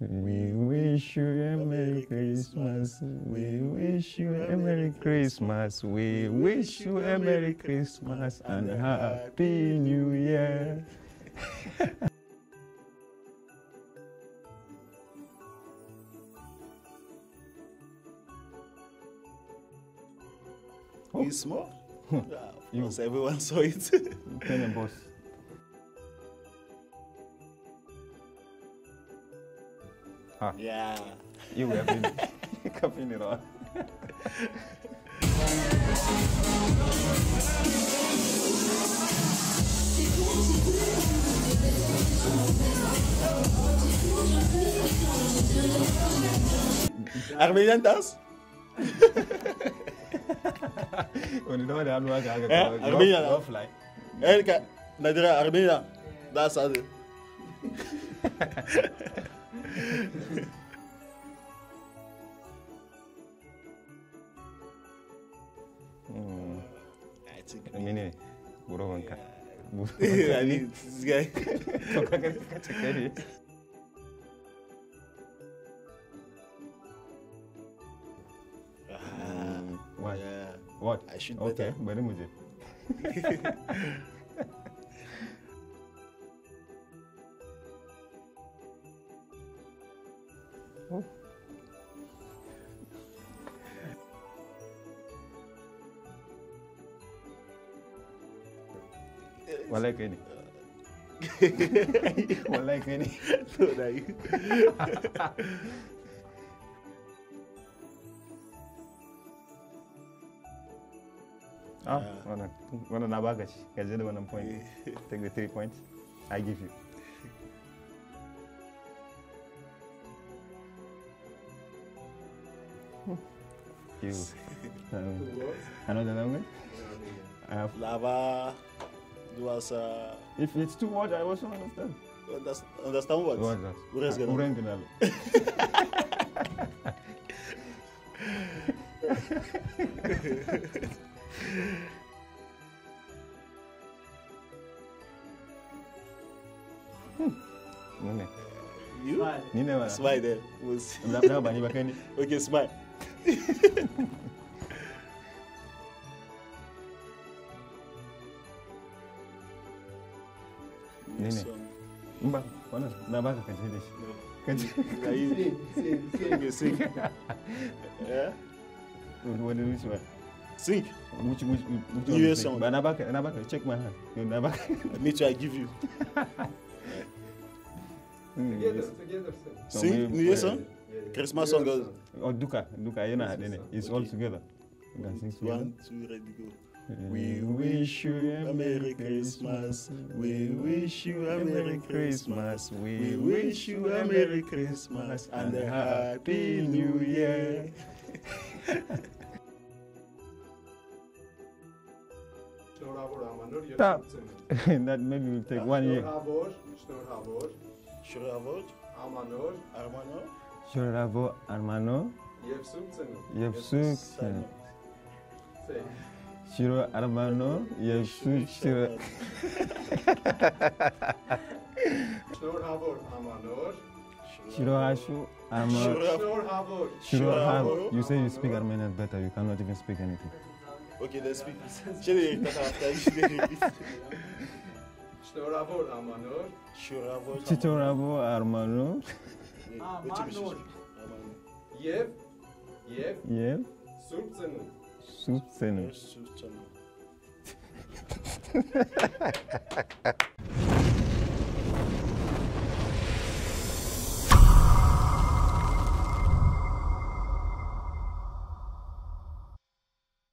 We wish you a Merry Christmas. We wish you a Merry Christmas. We wish you a Merry Christmas and a Happy New Year. You small? Yeah, You. Because everyone saw it. And boss. يا يا بيبي كفيني راح اغبي أنت اس وني دوما دي عالو حاجة اغبي اوف لاين إيه نادرة اغبي أنا داس هذه mene burowanka. Rani bari mu je. Wallahi kai ne. Wallahi kai ne. So that you- Ah, wannan wannan na baka shi. Ka je da wannan point. Take the three points. I give you. You. Um, another language? I have, Lava. Was uh, if it's too much, I also understand. understand, understand what? What's that? Ures Uh, gana. Nune. You? Ni ne mana. Smile there. Was Da da ba ni ba kai ne. okay. Smile. ne ne ba wannan na baka kaje da shi kaje kayi sai sai wani wuce ba sink wuce wuce wuce ba na baka na baka check my hand. Na baka. Me too i give you. Together together sink new year song? Christmas song. Oh, Duka, Duka, you know. It's all together. Can sing together. One, two, ready, go. We wish you a Merry Christmas. We wish you a Merry Christmas. We wish you a Merry Christmas and a Happy New Year. Stop. that maybe will take one year. Bravo, hermano. Yevsuk. Shiro hermano, Yevsuk Shiro. Shiro Havor Armano, Shiro Hashu Amanor. Shiro Havor. You say you speak Armenian better. You cannot even speak anything. Okay, let's speak. Şöyle Armano, Armanur. Şitoravo Armanur. Ամանոր։ Եվ եւ եւ Սուրբ ծնունդ։ Սուրբ ծնունդ։ Սուրբ ծնունդ։